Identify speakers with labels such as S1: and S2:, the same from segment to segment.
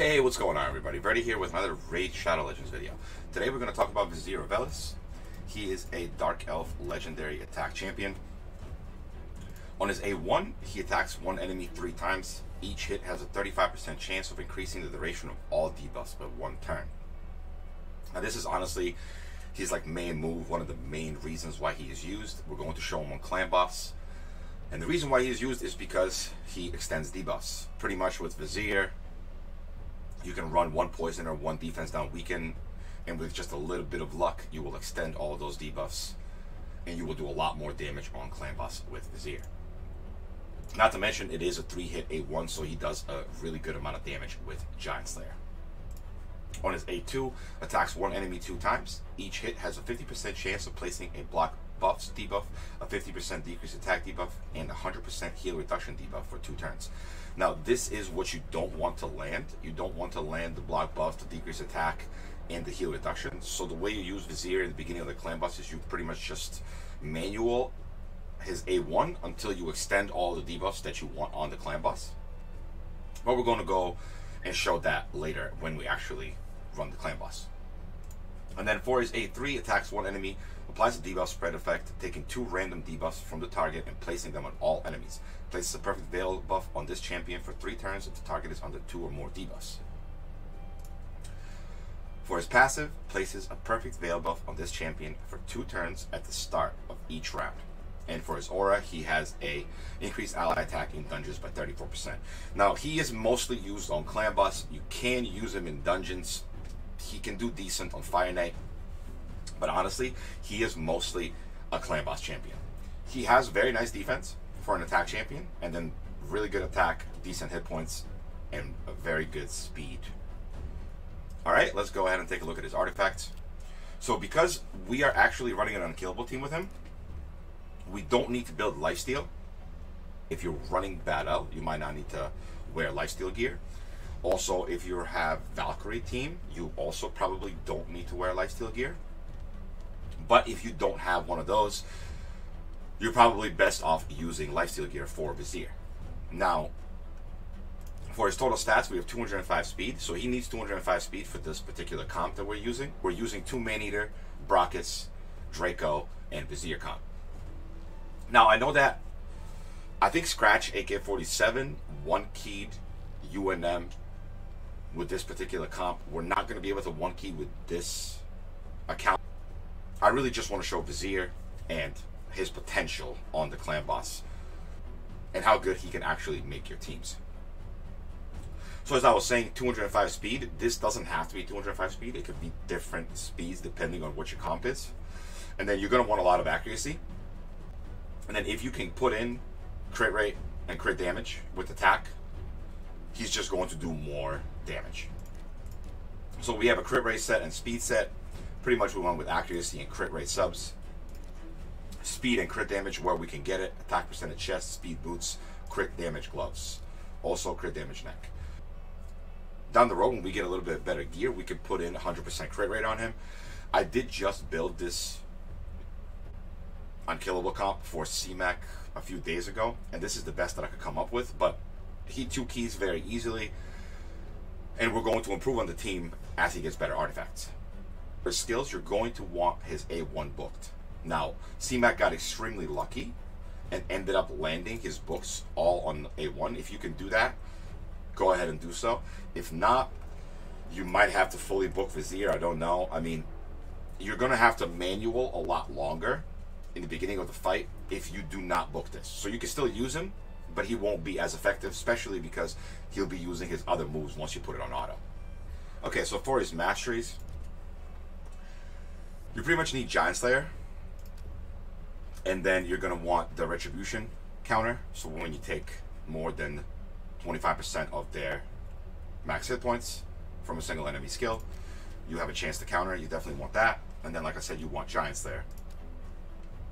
S1: Hey, what's going on everybody? Verdy here with another Raid Shadow Legends video. Today we're going to talk about Vizier Ovelis. He is a Dark Elf Legendary Attack Champion. On his A1, he attacks one enemy three times. Each hit has a 35% chance of increasing the duration of all debuffs by one turn. Now this is honestly his like main move, one of the main reasons why he is used. We're going to show him on Clan Boss. And the reason why he is used is because he extends debuffs. Pretty much with Vizier, you can run one poison or one defense down weaken, and with just a little bit of luck, you will extend all those debuffs, and you will do a lot more damage on Clan Boss with Vizier. Not to mention, it is a three-hit A1, so he does a really good amount of damage with Giant Slayer. On his A2, attacks one enemy two times. Each hit has a 50% chance of placing a block buffs debuff, a 50% decrease attack debuff, and a 100% heal reduction debuff for two turns. Now, this is what you don't want to land. You don't want to land the block buff, the decrease attack, and the heal reduction. So the way you use Vizier in the beginning of the clan boss is you pretty much just manual his A1 until you extend all the debuffs that you want on the clan boss. But we're going to go and show that later when we actually run the clan boss. And then for his A3, attacks one enemy, applies a debuff spread effect, taking two random debuffs from the target and placing them on all enemies. Places a perfect veil buff on this champion for three turns if the target is under two or more debuffs. For his passive, places a perfect veil buff on this champion for two turns at the start of each round. And for his aura, he has a increased ally attack in dungeons by 34%. Now, he is mostly used on clan boss. You can use him in dungeons he can do decent on Fire Knight, but honestly, he is mostly a clan boss champion. He has very nice defense for an attack champion, and then really good attack, decent hit points, and a very good speed. All right, let's go ahead and take a look at his artifacts. So because we are actually running an unkillable team with him, we don't need to build lifesteal. If you're running battle, you might not need to wear lifesteal gear. Also, if you have Valkyrie team, you also probably don't need to wear lifesteal gear. But if you don't have one of those, you're probably best off using lifesteal gear for Vizier. Now, for his total stats, we have 205 speed, so he needs 205 speed for this particular comp that we're using. We're using two Maneater, Brakus, Draco, and Vizier comp. Now, I know that I think Scratch AK-47 one keyed UNM with this particular comp. We're not going to be able to one key with this account. I really just want to show Vizier and his potential on the clan boss and how good he can actually make your teams. So as I was saying, 205 speed, this doesn't have to be 205 speed. It could be different speeds depending on what your comp is. And then you're going to want a lot of accuracy. And then if you can put in crit rate and crit damage with attack, he's just going to do more damage. So we have a crit rate set and speed set. Pretty much we went with accuracy and crit rate subs. Speed and crit damage where we can get it. Attack percentage chest, speed boots, crit damage gloves. Also crit damage neck. Down the road when we get a little bit better gear, we can put in 100% crit rate on him. I did just build this unkillable comp for CMAC a few days ago, and this is the best that I could come up with, but he two keys very easily, and we're going to improve on the team as he gets better artifacts. For skills, you're going to want his A1 booked. Now, CMAC got extremely lucky and ended up landing his books all on A1. If you can do that, go ahead and do so. If not, you might have to fully book Vizier. I don't know. I mean, you're going to have to manual a lot longer in the beginning of the fight if you do not book this. So you can still use him, but he won't be as effective, especially because he'll be using his other moves once you put it on auto. Okay, so for his masteries, you pretty much need Giant Slayer, and then you're going to want the Retribution counter, so when you take more than 25% of their max hit points from a single enemy skill, you have a chance to counter You definitely want that. And then, like I said, you want Giant Slayer.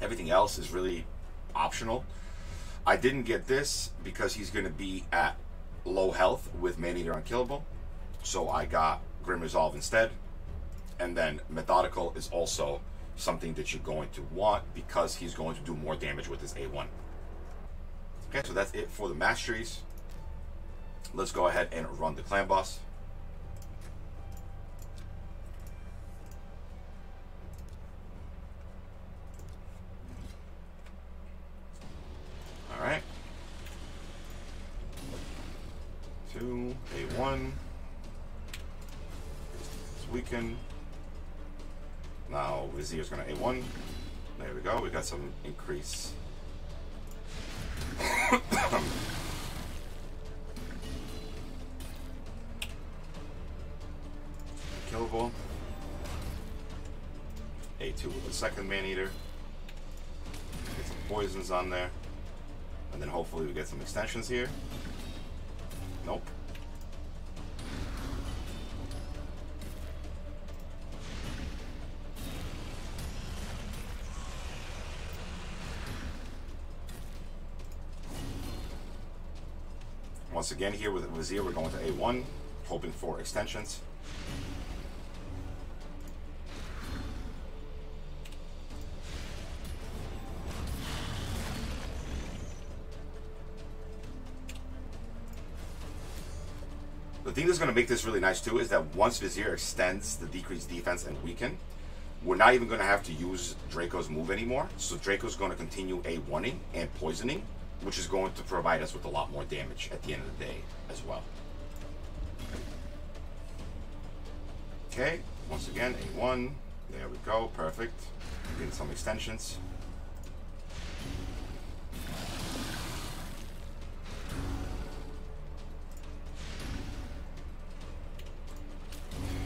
S1: Everything else is really optional. I didn't get this because he's going to be at low health with Maneater Unkillable. So I got Grim Resolve instead. And then Methodical is also something that you're going to want because he's going to do more damage with his A1. Okay, so that's it for the masteries. Let's go ahead and run the clan boss. Got some increase. Killable. A2 with the second man eater. Get some poisons on there. And then hopefully we get some extensions here. Once again here with Vizier, we're going to A1, hoping for extensions. The thing that's going to make this really nice too is that once Vizier extends the decreased defense and weaken, we're not even going to have to use Draco's move anymore. So Draco's going to continue A1ing and poisoning, which is going to provide us with a lot more damage at the end of the day as well. Okay, once again, A1. There we go, perfect. Getting some extensions.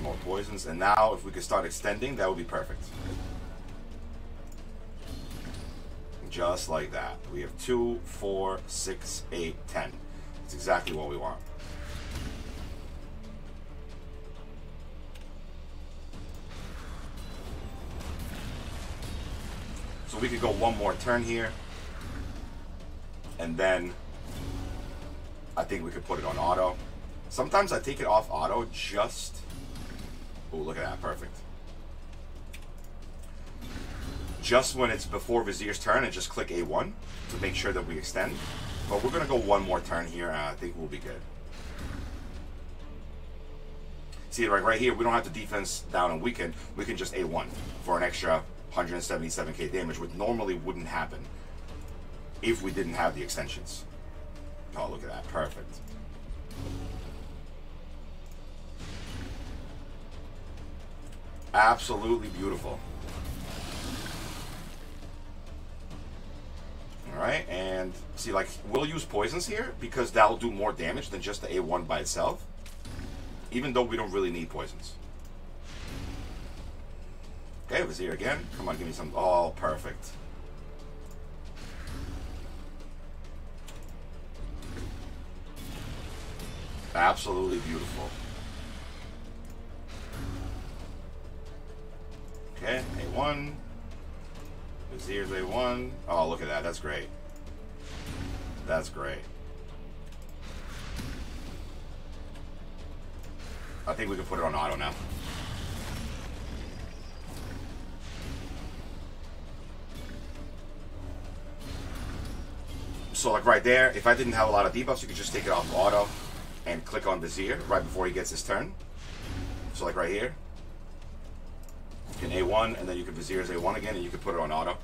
S1: More poisons, and now if we could start extending, that would be perfect. Just like that. We have two, four, six, eight, ten. It's exactly what we want. So we could go one more turn here. And then I think we could put it on auto. Sometimes I take it off auto just... Oh, look at that. Perfect. Just when it's before Vizier's turn and just click A1 to make sure that we extend. But we're going to go one more turn here and I think we'll be good. See, right, right here, we don't have to defense down and weaken. We can just A1 for an extra 177k damage, which normally wouldn't happen if we didn't have the extensions. Oh, look at that. Perfect. Absolutely beautiful. Alright, and see, like, we'll use poisons here because that'll do more damage than just the A1 by itself. Even though we don't really need poisons. Okay, Vizier again. Come on, give me some. Oh, perfect. Absolutely beautiful. Okay, A1. Vizier's A1. Oh, look at that. That's great. That's great. I think we can put it on auto now. So like right there, if I didn't have a lot of debuffs, you could just take it off auto and click on Vizier right before he gets his turn. So like right here, can A1 and then you can Vizier's A1 again and you can put it on auto.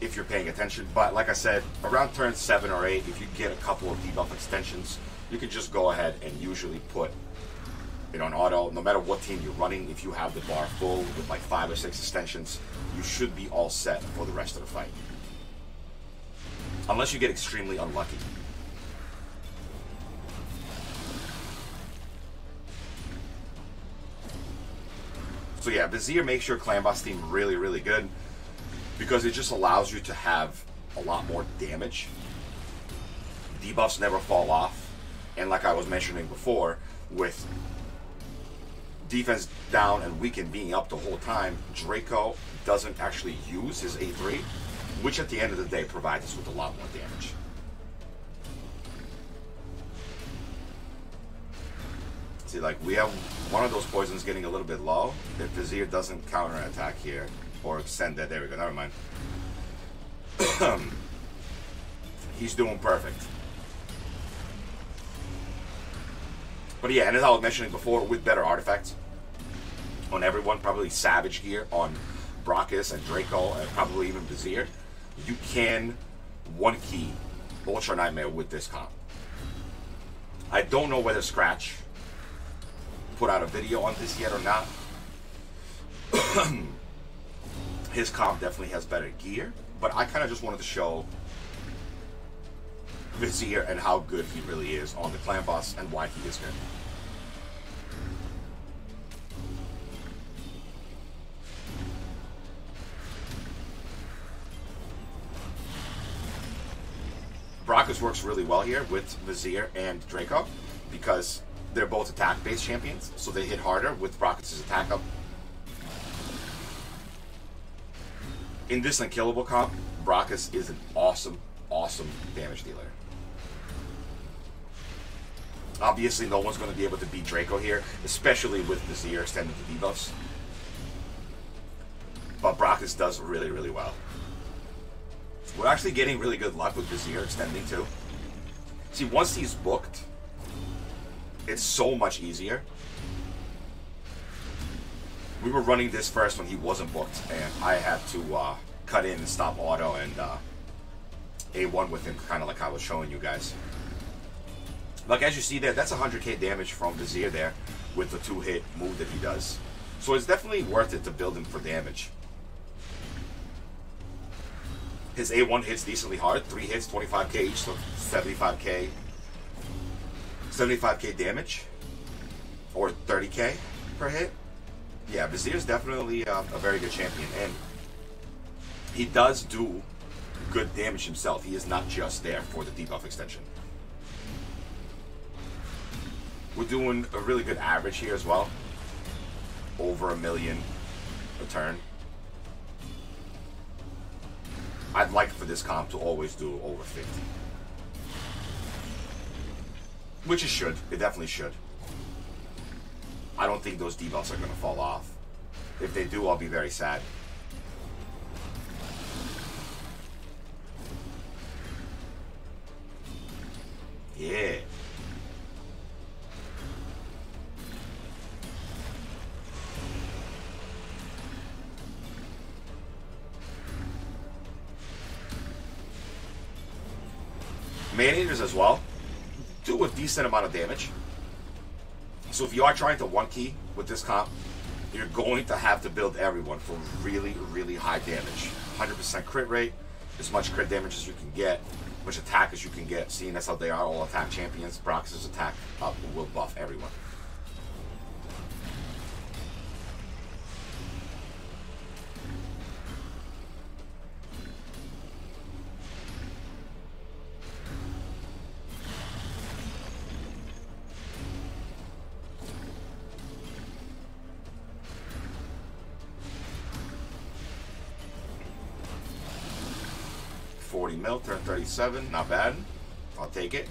S1: If you're paying attention. But like I said, around turn 7 or 8, if you get a couple of debuff extensions, you can just go ahead and usually put it on auto. No matter what team you're running, if you have the bar full with like 5 or 6 extensions, you should be all set for the rest of the fight. Unless you get extremely unlucky. So yeah, Vizier makes your clan boss team really, really good because it just allows you to have a lot more damage. Debuffs never fall off. And like I was mentioning before, with defense down and weaken being up the whole time, Draco doesn't actually use his A3 which at the end of the day provides us with a lot more damage. See, like, we have one of those poisons getting a little bit low. If Vizier doesn't counter attack here, or extend that, there we go, never mind. He's doing perfect. But yeah, and as I was mentioning before, with better artifacts on everyone, probably Savage gear on Brakus and Draco, and probably even Vizier you can one key Ultra Nightmare with this comp. I don't know whether Scratch put out a video on this yet or not. His comp definitely has better gear, but I kind of just wanted to show Vizier and how good he really is on the clan boss and why he is good. Brakus works really well here with Vizier and Draco because they're both attack-based champions, so they hit harder with Brakus' attack up. In this unkillable comp, Brakus is an awesome, awesome damage dealer. Obviously, no one's going to be able to beat Draco here, especially with Vizier extending the debuffs. But Brakus does really, really well. We're actually getting really good luck with Vizier extending too. See, once he's booked, it's so much easier. We were running this first when he wasn't booked, and I had to uh, cut in and stop auto and uh, A1 with him, kind of like I was showing you guys. Like, as you see there, that's 100k damage from Vizier there with the two-hit move that he does. So it's definitely worth it to build him for damage. His A1 hits decently hard. Three hits, 25k each, so 75k. 75k damage. Or 30k per hit. Yeah, Vizier is definitely uh, a very good champion. And he does do good damage himself. He is not just there for the debuff extension. We're doing a really good average here as well. Over a million a turn. I'd like for this comp to always do over 50. Which it should. It definitely should. I don't think those debuffs are going to fall off. If they do, I'll be very sad. Yeah. Man-Eaters as well do a decent amount of damage. So if you are trying to one key with this comp, you're going to have to build everyone for really, really high damage. 100% crit rate, as much crit damage as you can get, much attack as you can get. Seeing that's how they are all attack champions, Brock's attack up will buff everyone. 37. Not bad. I'll take it.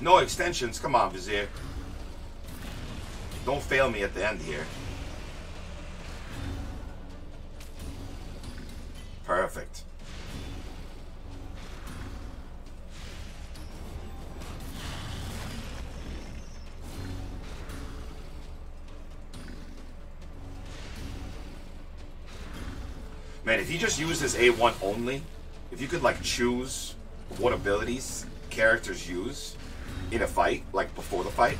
S1: No extensions. Come on, Vizier. Don't fail me at the end here. Perfect. If you just use his A1 only, if you could like choose what abilities characters use in a fight, like before the fight,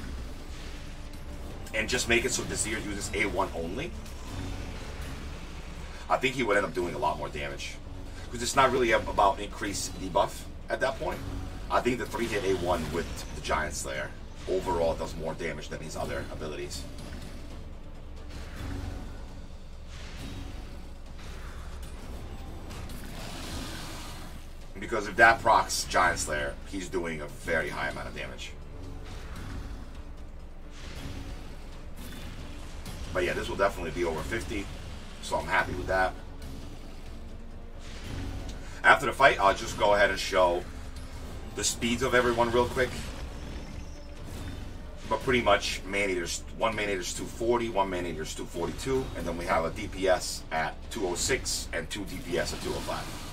S1: and just make it so Vizier uses A1 only, I think he would end up doing a lot more damage. Because it's not really about increased debuff at that point. I think the 3-hit A1 with the Giant Slayer overall does more damage than his other abilities. Because if that procs Giant Slayer, he's doing a very high amount of damage. But yeah, this will definitely be over 50, so I'm happy with that. After the fight, I'll just go ahead and show the speeds of everyone real quick. But pretty much, Man-Eater's, one Man-Eater's 240, one Man-Eater's 242, and then we have a DPS at 206 and two DPS at 205.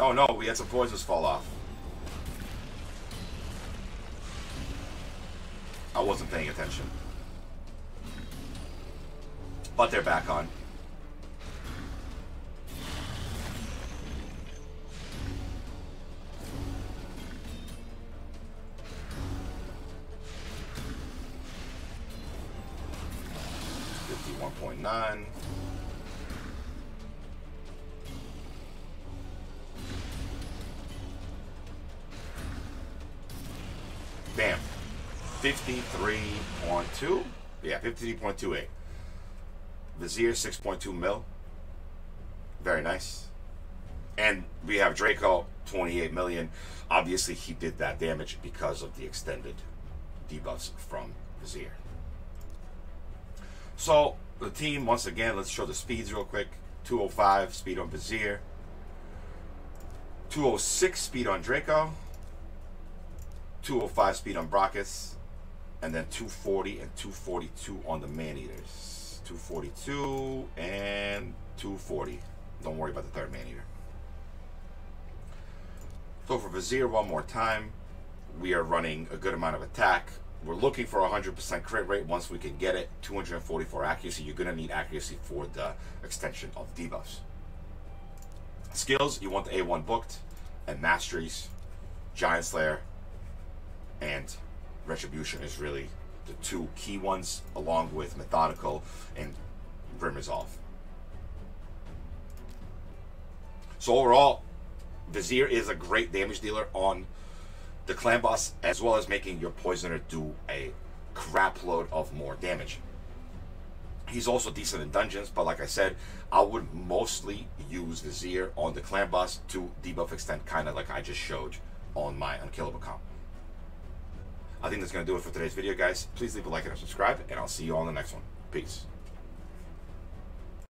S1: Oh no, we had some poisons fall off. I wasn't paying attention. but they're back on. 53.2. Yeah, 53.28. Vizier 6.2 mil. Very nice. And we have Draco 28 million. Obviously, he did that damage because of the extended debuffs from Vizier. So, the team, once again, let's show the speeds real quick. 205 speed on Vizier. 206 speed on Draco. 205 speed on Brakus, and then 240 and 242 on the Man Eaters. 242 and 240. Don't worry about the third Man Eater. So for Vizier, one more time, we are running a good amount of attack. We're looking for 100% crit rate once we can get it. 244 accuracy. You're going to need accuracy for the extension of debuffs. Skills, you want the A1 booked, and masteries, Giant Slayer, and Retribution is really the two key ones, along with Methodical and Grim Resolve. So overall, Vizier is a great damage dealer on the clan boss, as well as making your poisoner do a crap load of more damage. He's also decent in dungeons, but like I said, I would mostly use Vizier on the clan boss to debuff extend, kind of like I just showed on my unkillable comp. I think that's going to do it for today's video, guys. Please leave a like and a subscribe, and I'll see you all in the next one. Peace.